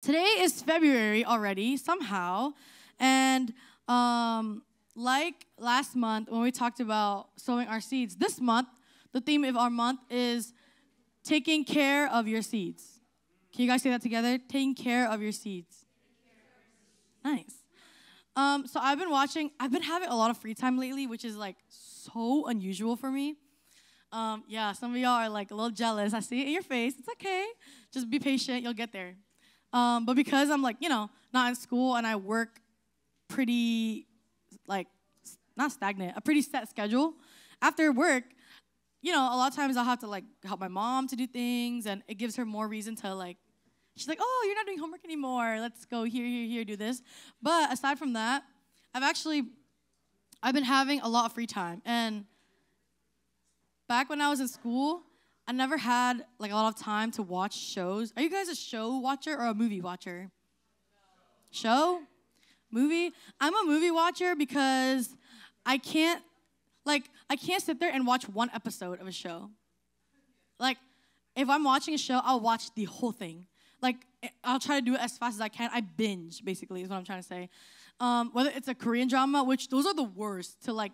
Today is February already, somehow. And um, like last month when we talked about sowing our seeds, this month, the theme of our month is taking care of your seeds. Can you guys say that together? Taking care of your seeds. Nice. Um, so I've been watching, I've been having a lot of free time lately, which is like so unusual for me. Um, yeah, some of y'all are like a little jealous. I see it in your face. It's okay. Just be patient. You'll get there. Um, but because I'm like, you know, not in school and I work pretty, like, not stagnant, a pretty set schedule, after work, you know, a lot of times I'll have to like help my mom to do things and it gives her more reason to like, she's like, oh, you're not doing homework anymore. Let's go here, here, here, do this. But aside from that, I've actually, I've been having a lot of free time. And back when I was in school, I never had like a lot of time to watch shows. Are you guys a show watcher or a movie watcher? Show? Movie? I'm a movie watcher because I can't like I can't sit there and watch one episode of a show. Like if I'm watching a show, I'll watch the whole thing. Like I'll try to do it as fast as I can. I binge basically is what I'm trying to say. Um, whether it's a Korean drama, which those are the worst to like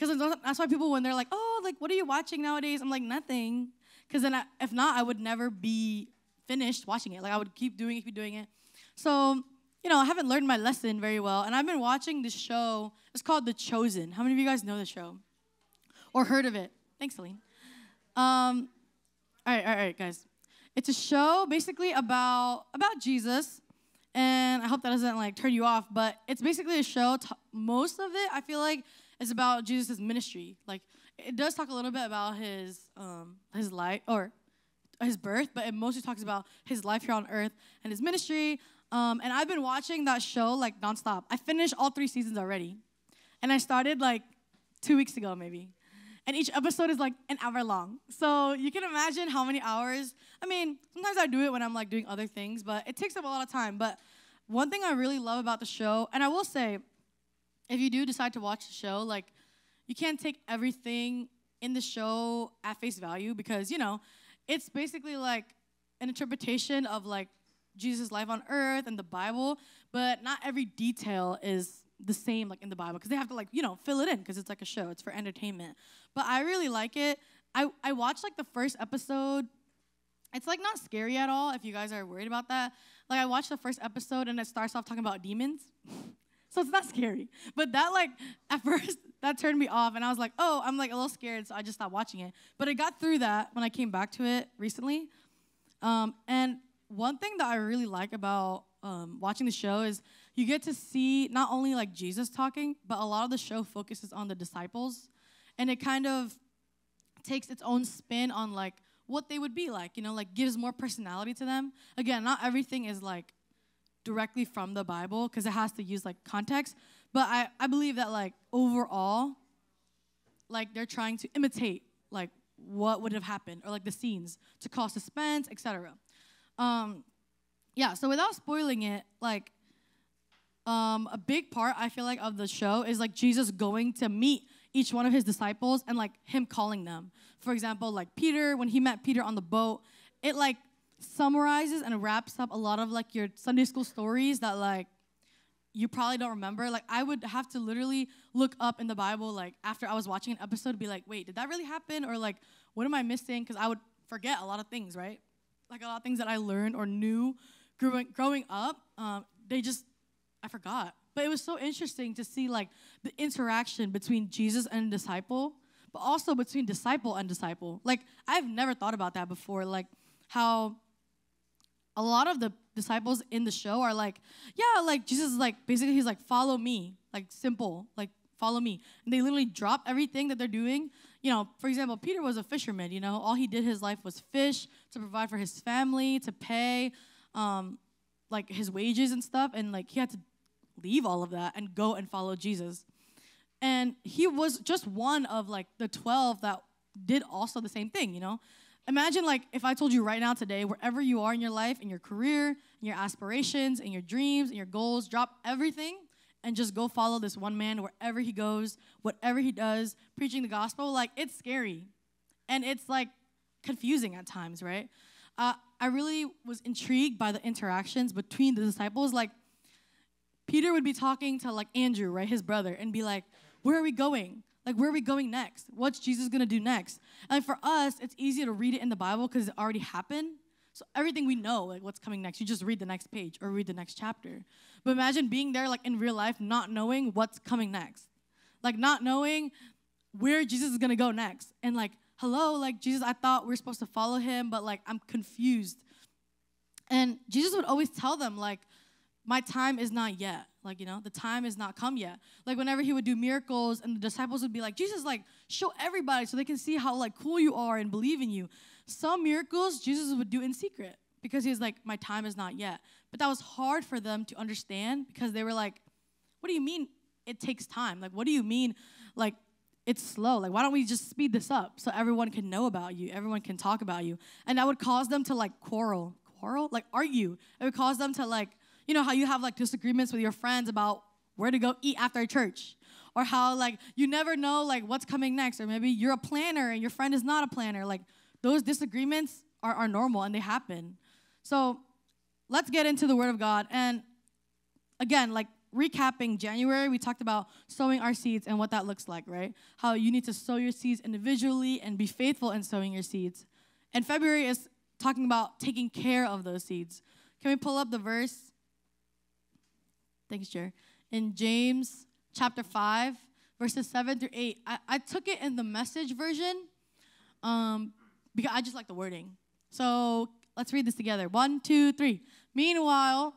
because that's why people, when they're like, oh, like, what are you watching nowadays? I'm like, nothing. Because then, I, if not, I would never be finished watching it. Like, I would keep doing it, keep doing it. So, you know, I haven't learned my lesson very well. And I've been watching this show. It's called The Chosen. How many of you guys know the show? Or heard of it? Thanks, Celine. Um, all right, all right, guys. It's a show basically about about Jesus, and I hope that doesn't like turn you off. But it's basically a show. Most of it, I feel like, is about Jesus' ministry. Like it does talk a little bit about his um, his life or his birth, but it mostly talks about his life here on earth and his ministry. Um, and I've been watching that show like nonstop. I finished all three seasons already, and I started like two weeks ago maybe. And each episode is like an hour long. So you can imagine how many hours. I mean, sometimes I do it when I'm like doing other things, but it takes up a lot of time. But one thing I really love about the show, and I will say, if you do decide to watch the show, like you can't take everything in the show at face value because, you know, it's basically like an interpretation of like Jesus' life on earth and the Bible, but not every detail is the same like in the Bible because they have to like, you know, fill it in because it's like a show, it's for entertainment. But I really like it. I, I watched like the first episode. It's like not scary at all if you guys are worried about that. Like I watched the first episode and it starts off talking about demons. So it's not scary. But that like at first that turned me off and I was like, "Oh, I'm like a little scared." So I just stopped watching it. But I got through that when I came back to it recently. Um, and one thing that I really like about um, watching the show is you get to see not only like Jesus talking, but a lot of the show focuses on the disciples, and it kind of takes its own spin on like what they would be like. You know, like gives more personality to them. Again, not everything is like directly from the Bible because it has to use like context. But I, I believe that like overall, like they're trying to imitate like what would have happened or like the scenes to cause suspense, etc. Um, yeah. So without spoiling it, like um, a big part I feel like of the show is like Jesus going to meet each one of his disciples and like him calling them. For example, like Peter when he met Peter on the boat, it like summarizes and wraps up a lot of like your Sunday school stories that like you probably don't remember. Like I would have to literally look up in the Bible like after I was watching an episode be like, "Wait, did that really happen?" or like, "What am I missing?" cuz I would forget a lot of things, right? Like a lot of things that I learned or knew growing growing up, um, they just I forgot. But it was so interesting to see like the interaction between Jesus and disciple, but also between disciple and disciple. Like I've never thought about that before. Like how a lot of the disciples in the show are like, yeah, like Jesus is like, basically, he's like, follow me, like simple, like follow me. And they literally drop everything that they're doing. You know, for example, Peter was a fisherman, you know, all he did his life was fish to provide for his family, to pay um, like his wages and stuff. And like he had to leave all of that and go and follow Jesus. And he was just one of like the 12 that did also the same thing, you know? Imagine like if I told you right now today, wherever you are in your life, in your career, in your aspirations, in your dreams, in your goals, drop everything and just go follow this one man wherever he goes, whatever he does, preaching the gospel. Like it's scary. And it's like confusing at times, right? uh, I really was intrigued by the interactions between the disciples. Like, Peter would be talking to like Andrew, right, his brother, and be like, Where are we going? Like, where are we going next? What's Jesus gonna do next? And for us, it's easy to read it in the Bible because it already happened. So everything we know, like what's coming next, you just read the next page or read the next chapter. But imagine being there, like in real life, not knowing what's coming next, like not knowing where Jesus is gonna go next, and like, hello, like Jesus, I thought we are supposed to follow him, but like I'm confused. And Jesus would always tell them, like, my time is not yet. Like, you know, the time is not come yet. Like, whenever he would do miracles, and the disciples would be like, Jesus, like, show everybody so they can see how, like, cool you are and believe in you. Some miracles Jesus would do in secret because he's like, my time is not yet. But that was hard for them to understand because they were like, what do you mean it takes time? Like, what do you mean, like, it's slow? Like, why don't we just speed this up so everyone can know about you, everyone can talk about you? And that would cause them to, like, quarrel. Quarrel? Like, argue. It would cause them to, like, you know how you have like disagreements with your friends about where to go eat after church? Or how like you never know like what's coming next. Or maybe you're a planner and your friend is not a planner. Like those disagreements are, are normal and they happen. So let's get into the word of god. And again like recapping january we talked about sowing our seeds and what that looks like right? How you need to sow your seeds individually and be faithful in sowing your seeds. And february is talking about taking care of those seeds. Can we pull up the verse Thanks, Jer. In James chapter 5, verses 7 through 8. I, I took it in the message version um, because I just like the wording. So let's read this together. One, two, three. Meanwhile,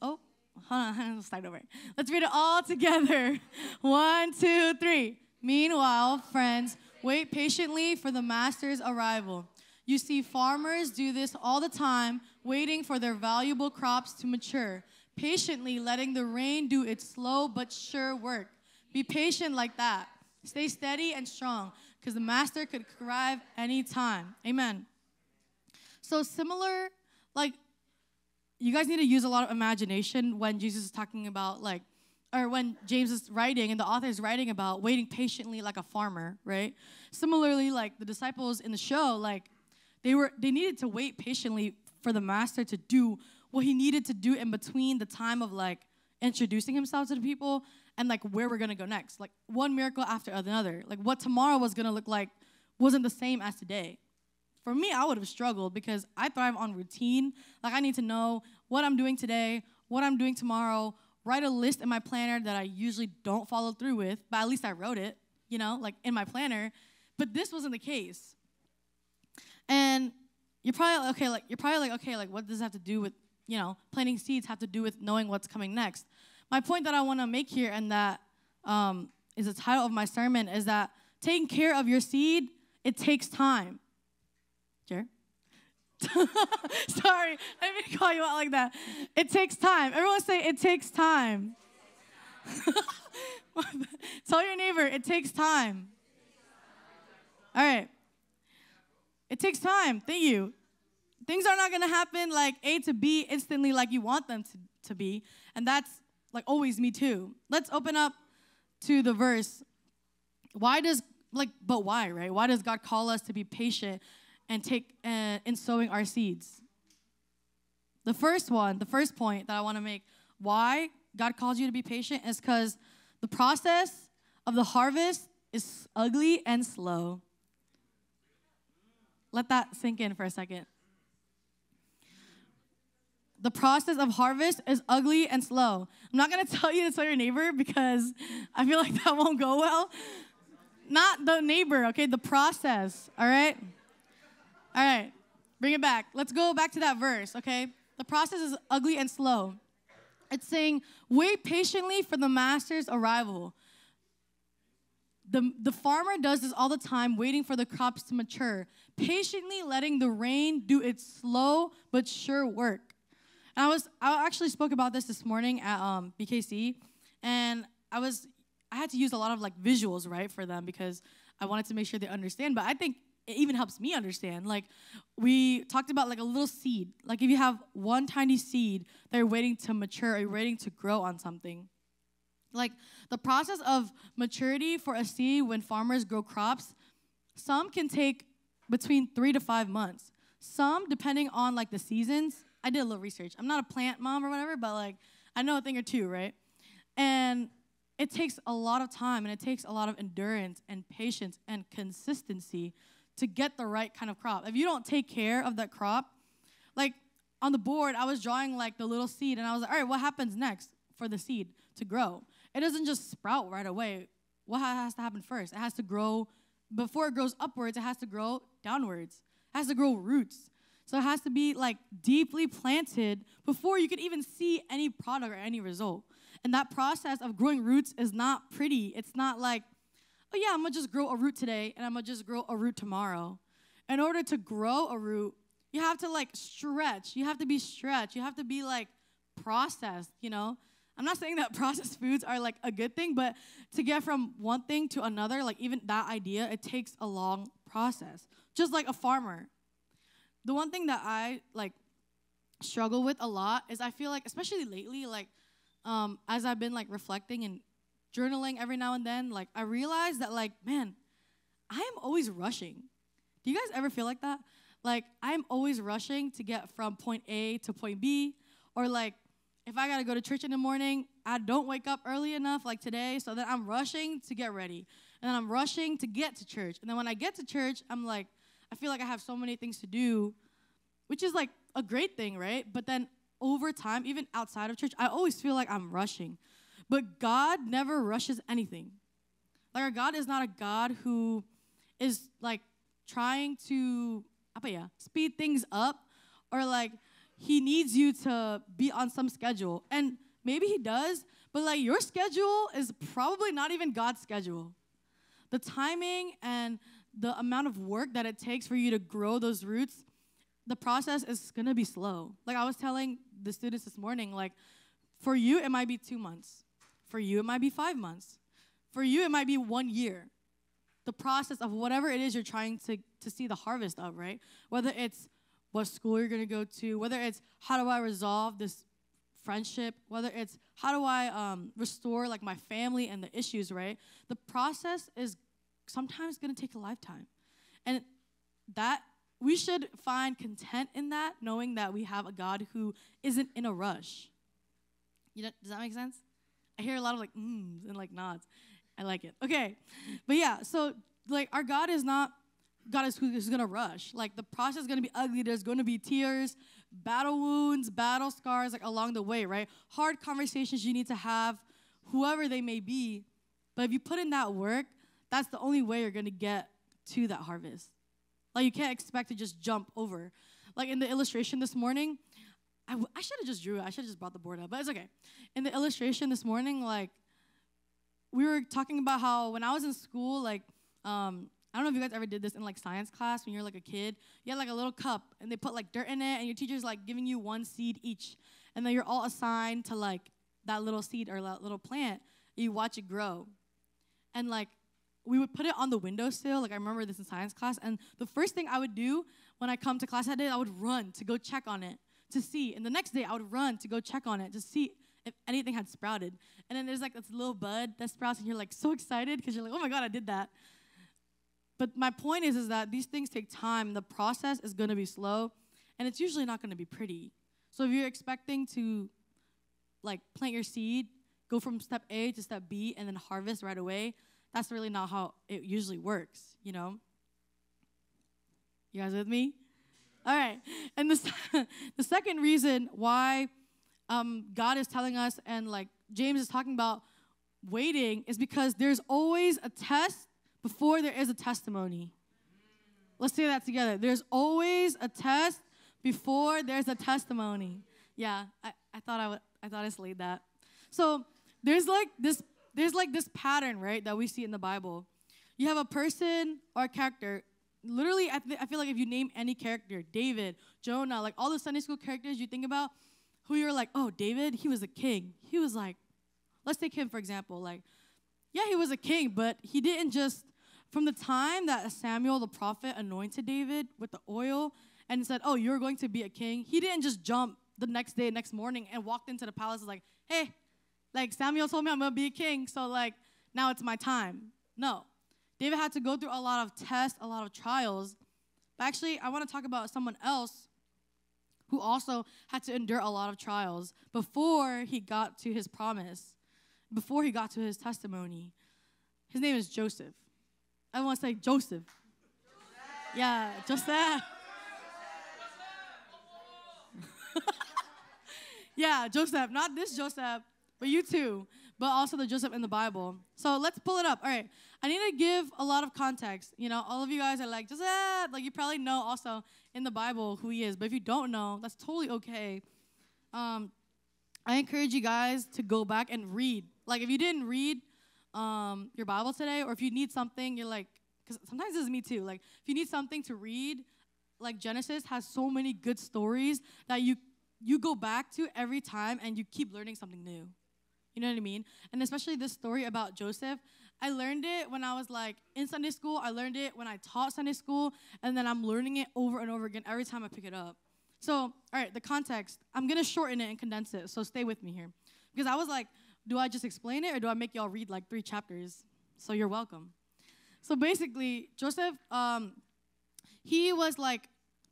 oh, hold on, let's start over. Let's read it all together. One, two, three. Meanwhile, friends, wait patiently for the master's arrival. You see, farmers do this all the time, waiting for their valuable crops to mature patiently letting the rain do its slow but sure work. Be patient like that. Stay steady and strong because the master could arrive anytime. Amen. So, similar, like, you guys need to use a lot of imagination when Jesus is talking about, like, or when James is writing and the author is writing about waiting patiently like a farmer, right? Similarly, like the disciples in the show, like, they were they needed to wait patiently for the master to do what he needed to do in between the time of like introducing himself to the people and like where we're gonna go next. Like one miracle after another. Like what tomorrow was gonna look like wasn't the same as today. For me, I would have struggled because I thrive on routine. Like I need to know what I'm doing today, what I'm doing tomorrow, write a list in my planner that I usually don't follow through with, but at least I wrote it, you know, like in my planner. But this wasn't the case. And you're probably okay, like you're probably like, okay, like what does this have to do with you know, planting seeds have to do with knowing what's coming next. My point that I want to make here, and that um, is the title of my sermon, is that taking care of your seed, it takes time. Jer? Sorry, I didn't call you out like that. It takes time. Everyone say, it takes time. Tell your neighbor, it takes time. All right. It takes time. Thank you. Things are not going to happen like A to B instantly like you want them to, to be. And that's like always me too. Let's open up to the verse. Why does, like, but why, right? Why does God call us to be patient and take uh, in sowing our seeds? The first one, the first point that I want to make, why God calls you to be patient is because the process of the harvest is ugly and slow. Let that sink in for a second the process of harvest is ugly and slow. I'm not gonna tell you to tell your neighbor because I feel like that won't go well. Not the neighbor, okay? The process, all right? All right, bring it back. Let's go back to that verse, okay? The process is ugly and slow. It's saying, wait patiently for the master's arrival. The, the farmer does this all the time, waiting for the crops to mature, patiently letting the rain do its slow but sure work. And I was I actually spoke about this this morning at um, BKC, and I was I had to use a lot of like visuals right for them because I wanted to make sure they understand. But I think it even helps me understand. Like we talked about like a little seed. Like if you have one tiny seed that you're waiting to mature or you're waiting to grow on something. Like the process of maturity for a seed when farmers grow crops, some can take between three to five months. some depending on like the seasons. I did a little research. I'm not a plant mom or whatever, but like I know a thing or two, right? And it takes a lot of time and it takes a lot of endurance and patience and consistency to get the right kind of crop. If you don't take care of that crop, like on the board, I was drawing like the little seed and I was like, all right, what happens next for the seed to grow? It doesn't just sprout right away. What has to happen first? It has to grow, before it grows upwards, it has to grow downwards. It has to grow roots. So it has to be like deeply planted before you can even see any product or any result. And that process of growing roots is not pretty. It's not like, oh yeah, I'm gonna just grow a root today and I'm gonna just grow a root tomorrow. In order to grow a root, you have to like stretch. You have to be stretched. You have to be like processed, you know? I'm not saying that processed foods are like a good thing, but to get from one thing to another, like even that idea, it takes a long process. Just like a farmer. The one thing that I like struggle with a lot is I feel like, especially lately, like um, as I've been like reflecting and journaling every now and then, like I realize that like, man, I am always rushing. Do you guys ever feel like that? Like I'm always rushing to get from point A to point B, or like if I gotta go to church in the morning, I don't wake up early enough like today, so then I'm rushing to get ready. And then I'm rushing to get to church. And then when I get to church, I'm like, I feel like I have so many things to do, which is like a great thing, right? But then over time, even outside of church, I always feel like I'm rushing. But God never rushes anything. Like our God is not a God who is like trying to ya, speed things up or like he needs you to be on some schedule. And maybe he does, but like your schedule is probably not even God's schedule. The timing and the amount of work that it takes for you to grow those roots, the process is gonna be slow. Like I was telling the students this morning, like for you, it might be two months. For you, it might be five months. For you, it might be one year. The process of whatever it is you're trying to, to see the harvest of, right? Whether it's what school you're gonna go to, whether it's how do I resolve this friendship, whether it's how do I um, restore like my family and the issues, right? The process is sometimes gonna take a lifetime. And that we should find content in that, knowing that we have a God who isn't in a rush. You know, does that make sense? I hear a lot of like mms and like nods. I like it. Okay, but yeah, so like our God is not God is who's gonna rush. Like the process is gonna be ugly. There's gonna be tears, battle wounds, battle scars, like along the way, right? Hard conversations you need to have, whoever they may be. But if you put in that work, that's the only way you're gonna get to that harvest. Like you can't expect to just jump over. Like in the illustration this morning, I, w- I should have just drew it. I should have just brought the board up, but it's okay. In the illustration this morning, like we were talking about how when I was in school, like um, I don't know if you guys ever did this in like science class when you're like a kid. You had like a little cup and they put like dirt in it, and your teacher's like giving you one seed each, and then you're all assigned to like that little seed or that little plant. You watch it grow, and like we would put it on the windowsill. Like I remember this in science class, and the first thing I would do when I come to class that day, I would run to go check on it to see. And the next day, I would run to go check on it to see if anything had sprouted. And then there's like this little bud that sprouts, and you're like so excited because you're like, oh my god, I did that. But my point is, is that these things take time. The process is going to be slow, and it's usually not going to be pretty. So if you're expecting to, like, plant your seed, go from step A to step B, and then harvest right away, that's really not how it usually works, you know? You guys with me? All right. And the, the second reason why um, God is telling us, and like James is talking about waiting, is because there's always a test before there is a testimony. Let's say that together. There's always a test before there's a testimony. Yeah, I, I thought I would I thought I slayed that. So there's like this there's like this pattern, right, that we see in the Bible. You have a person or a character. Literally, I, th- I feel like if you name any character, David, Jonah, like all the Sunday school characters you think about, who you're like, oh, David, he was a king. He was like, let's take him for example. Like, yeah, he was a king, but he didn't just, from the time that Samuel the prophet anointed David with the oil and said, oh, you're going to be a king, he didn't just jump the next day, next morning, and walked into the palace like, hey, like Samuel told me I'm gonna be a king, so like now it's my time. No. David had to go through a lot of tests, a lot of trials But actually, I want to talk about someone else who also had to endure a lot of trials before he got to his promise, before he got to his testimony. His name is Joseph. I want to say Joseph. Joseph. Yeah, Joseph. yeah, Joseph. Not this Joseph, but you too. But also the Joseph in the Bible. So let's pull it up. All right. I need to give a lot of context. You know, all of you guys are like, Joseph. Like, you probably know also in the Bible who he is. But if you don't know, that's totally okay. Um, I encourage you guys to go back and read. Like, if you didn't read um, your Bible today, or if you need something, you're like, because sometimes this is me too. Like, if you need something to read, like Genesis has so many good stories that you you go back to every time and you keep learning something new. You know what I mean? And especially this story about Joseph, I learned it when I was like in Sunday school. I learned it when I taught Sunday school, and then I'm learning it over and over again every time I pick it up. So, all right, the context. I'm gonna shorten it and condense it. So stay with me here, because I was like, do I just explain it or do I make y'all read like three chapters? So you're welcome. So basically, Joseph, um, he was like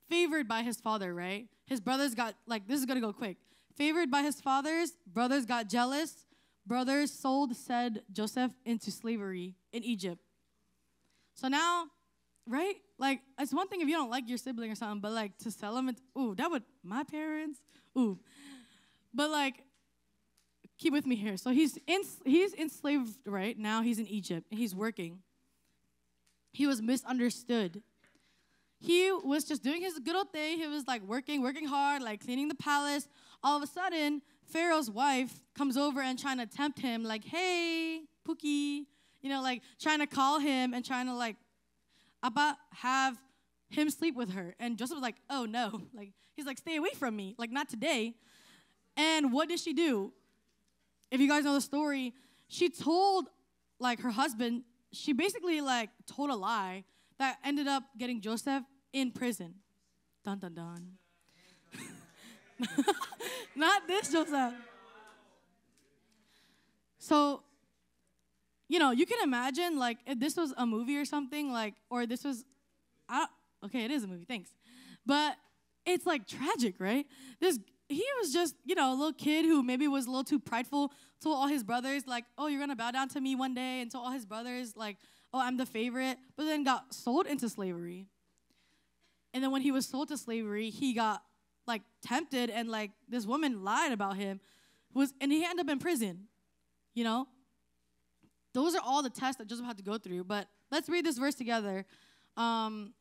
favored by his father, right? His brothers got, like, this is gonna go quick. Favored by his fathers, brothers got jealous. Brothers sold said Joseph into slavery in Egypt. So now, right? Like, it's one thing if you don't like your sibling or something, but like to sell him, ooh, that would, my parents, ooh. But like, keep with me here. So he's in, he's enslaved right now. He's in Egypt and he's working. He was misunderstood he was just doing his good old thing. He was like working, working hard, like cleaning the palace. All of a sudden, Pharaoh's wife comes over and trying to tempt him, like, hey, Pookie, you know, like trying to call him and trying to like about have him sleep with her. And Joseph was like, oh no. Like, he's like, stay away from me. Like, not today. And what did she do? If you guys know the story, she told like her husband, she basically like told a lie that ended up getting Joseph in prison. Dun dun dun. Not this Joseph. So, you know, you can imagine like if this was a movie or something, like, or this was, I, okay, it is a movie, thanks. But it's like tragic, right? This he was just, you know, a little kid who maybe was a little too prideful, told all his brothers, like, oh, you're gonna bow down to me one day, and told all his brothers, like, oh, I'm the favorite, but then got sold into slavery. And then when he was sold to slavery, he got like tempted and like this woman lied about him was and he ended up in prison. You know? Those are all the tests that Joseph had to go through. But let's read this verse together. Um,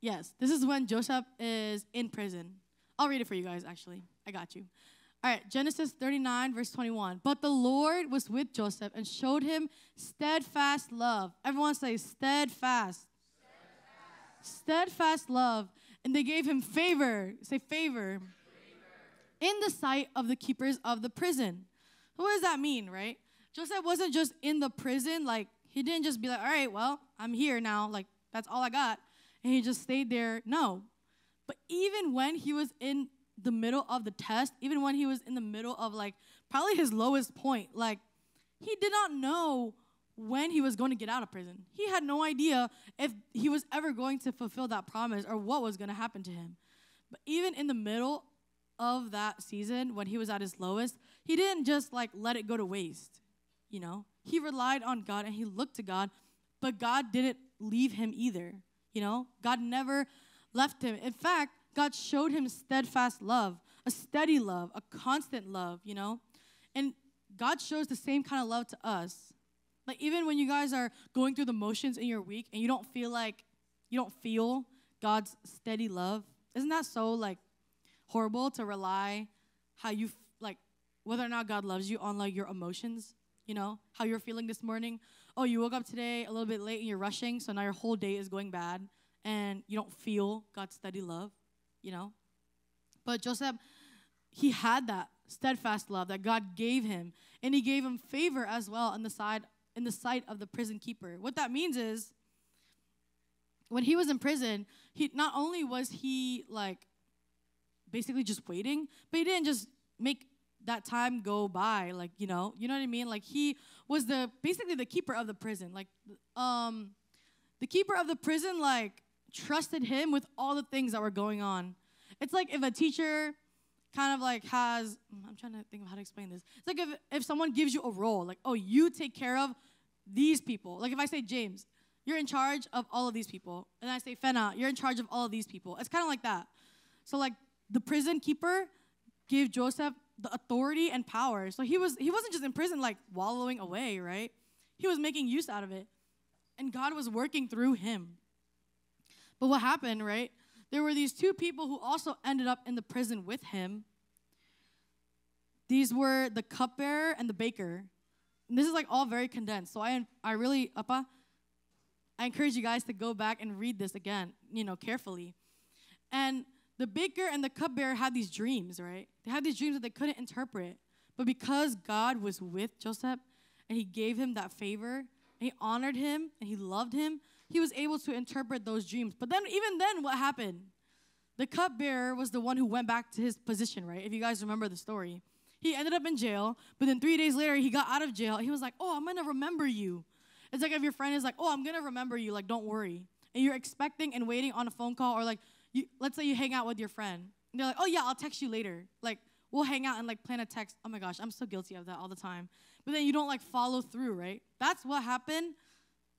yes, this is when Joseph is in prison. I'll read it for you guys, actually. I got you. All right, Genesis 39, verse 21. But the Lord was with Joseph and showed him steadfast love. Everyone say steadfast. Steadfast, steadfast love. And they gave him favor. Say favor. favor. In the sight of the keepers of the prison. What does that mean, right? Joseph wasn't just in the prison, like, he didn't just be like, all right, well, I'm here now. Like, that's all I got. And he just stayed there. No. But even when he was in the middle of the test, even when he was in the middle of like probably his lowest point, like he did not know when he was going to get out of prison. He had no idea if he was ever going to fulfill that promise or what was going to happen to him. But even in the middle of that season, when he was at his lowest, he didn't just like let it go to waste. You know, he relied on God and he looked to God, but God didn't leave him either. You know, God never left him. In fact, God showed him steadfast love, a steady love, a constant love, you know? And God shows the same kind of love to us. Like even when you guys are going through the motions in your week and you don't feel like you don't feel God's steady love, isn't that so like horrible to rely how you like whether or not God loves you on like your emotions, you know? How you're feeling this morning? Oh, you woke up today a little bit late and you're rushing, so now your whole day is going bad and you don't feel God's steady love you know? But Joseph, he had that steadfast love that God gave him, and he gave him favor as well on the side in the sight of the prison keeper. What that means is when he was in prison, he not only was he like basically just waiting, but he didn't just make that time go by like you know you know what i mean like he was the basically the keeper of the prison like um the keeper of the prison like trusted him with all the things that were going on. It's like if a teacher kind of like has mm, I'm trying to think of how to explain this. It's like if if someone gives you a role, like, oh, you take care of these people. Like if I say James, you're in charge of all of these people. And I say Fena, you're in charge of all of these people. It's kind of like that. So like the prison keeper gave Joseph the authority and power. So he was he wasn't just in prison like wallowing away, right? He was making use out of it. And God was working through him. But what happened, right? There were these two people who also ended up in the prison with him. These were the cupbearer and the baker. And this is like all very condensed. So I I really uppa I encourage you guys to go back and read this again, you know, carefully. And the baker and the cupbearer had these dreams, right? They had these dreams that they couldn't interpret. But because God was with Joseph and he gave him that favor, and he honored him and he loved him, he was able to interpret those dreams. But then, even then, what happened? The cupbearer was the one who went back to his position, right? If you guys remember the story. He ended up in jail, but then three days later, he got out of jail. He was like, Oh, I'm gonna remember you. It's like if your friend is like, Oh, I'm gonna remember you, like, don't worry. And you're expecting and waiting on a phone call, or like, you, let's say you hang out with your friend. And they're like, Oh, yeah, I'll text you later. Like, we'll hang out and like plan a text. Oh my gosh, I'm so guilty of that all the time. But then you don't like follow through, right? That's what happened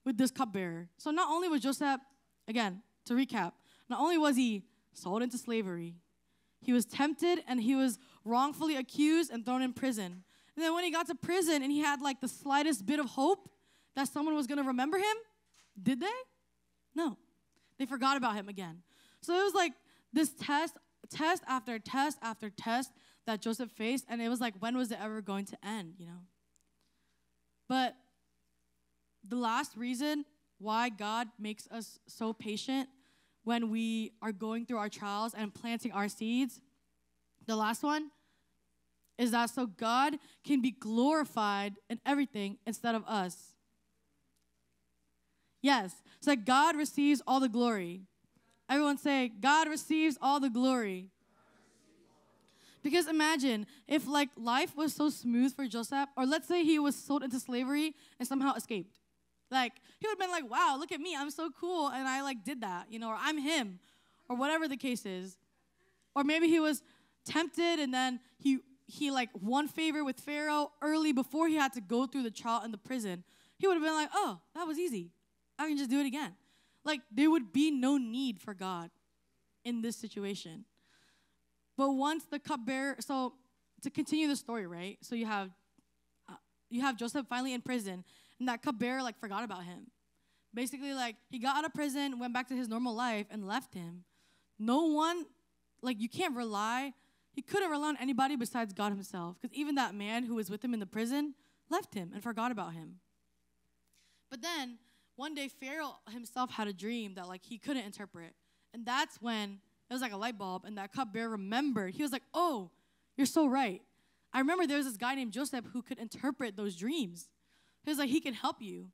with this cupbearer. So not only was Joseph, again, to recap, not only was he sold into slavery, he was tempted and he was wrongfully accused and thrown in prison. And then when he got to prison and he had like the slightest bit of hope that someone was going to remember him, did they? No. They forgot about him again. So it was like this test, test after test after test that Joseph faced, and it was like, when was it ever going to end, you know? But the last reason why God makes us so patient when we are going through our trials and planting our seeds, the last one is that so God can be glorified in everything instead of us. Yes, so that God receives all the glory. Everyone say, God receives all the glory. Because imagine if like life was so smooth for Joseph, or let's say he was sold into slavery and somehow escaped. Like he would have been like, wow, look at me, I'm so cool, and I like did that, you know, or I'm him, or whatever the case is. Or maybe he was tempted and then he he like won favor with Pharaoh early before he had to go through the trial in the prison. He would have been like, oh, that was easy. I can just do it again. Like there would be no need for God in this situation. But once the cupbearer, so to continue the story, right? So you have uh, you have Joseph finally in prison, and that cupbearer like forgot about him. Basically, like he got out of prison, went back to his normal life, and left him. No one, like you can't rely. He couldn't rely on anybody besides God Himself, because even that man who was with him in the prison left him and forgot about him. But then one day, Pharaoh himself had a dream that like he couldn't interpret, and that's when it was like a light bulb, and that cupbearer remembered. He was like, "Oh, you're so right. I remember there was this guy named Joseph who could interpret those dreams. He was like, he can help you.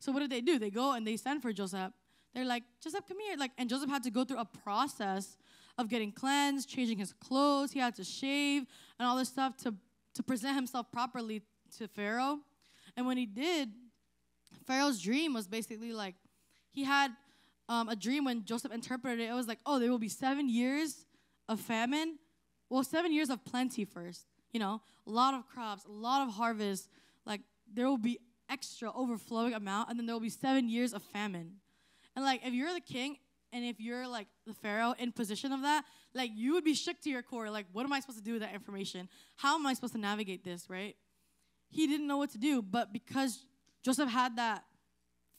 So what did they do? They go and they send for Joseph. They're like, Joseph, come here. Like, and Joseph had to go through a process of getting cleansed, changing his clothes. He had to shave and all this stuff to, to present himself properly to Pharaoh. And when he did, Pharaoh's dream was basically like he had um, a dream when Joseph interpreted it. It was like, oh, there will be seven years of famine. Well, seven years of plenty first. You know, a lot of crops, a lot of harvest. There will be extra overflowing amount, and then there will be seven years of famine. And like if you're the king and if you're like the pharaoh in position of that, like you would be shook to your core. Like, what am I supposed to do with that information? How am I supposed to navigate this, right? He didn't know what to do, but because Joseph had that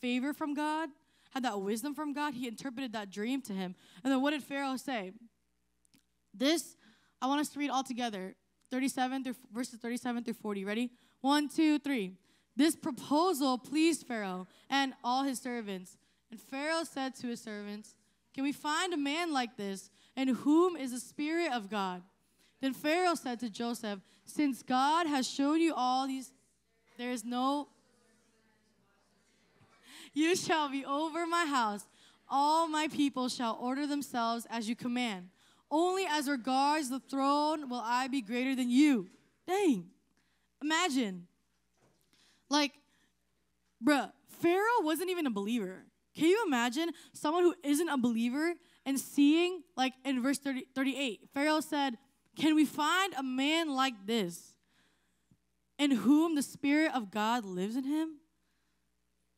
favor from God, had that wisdom from God, he interpreted that dream to him. And then what did Pharaoh say? This, I want us to read all together 37 through verses 37 through 40. Ready? One, two, three. This proposal pleased Pharaoh and all his servants. And Pharaoh said to his servants, Can we find a man like this, in whom is the Spirit of God? Then Pharaoh said to Joseph, Since God has shown you all these, there is no you shall be over my house. All my people shall order themselves as you command. Only as regards the throne will I be greater than you. Dang. Imagine. Like, bruh, Pharaoh wasn't even a believer. Can you imagine someone who isn't a believer and seeing, like in verse 30, 38, Pharaoh said, Can we find a man like this in whom the Spirit of God lives in him?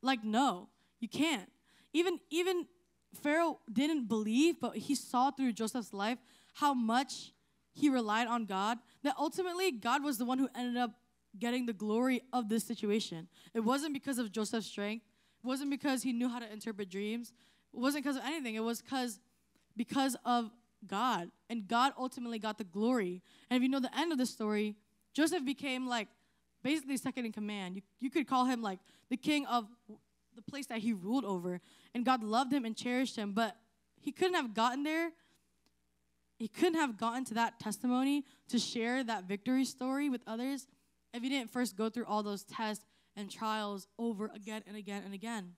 Like, no, you can't. Even, even Pharaoh didn't believe, but he saw through Joseph's life how much he relied on God, that ultimately God was the one who ended up getting the glory of this situation. It wasn't because of Joseph's strength, it wasn't because he knew how to interpret dreams, it wasn't because of anything. It was because because of God. And God ultimately got the glory. And if you know the end of the story, Joseph became like basically second in command. You, you could call him like the king of the place that he ruled over. And God loved him and cherished him. But he couldn't have gotten there. He couldn't have gotten to that testimony to share that victory story with others if he didn't first go through all those tests and trials over again and again and again.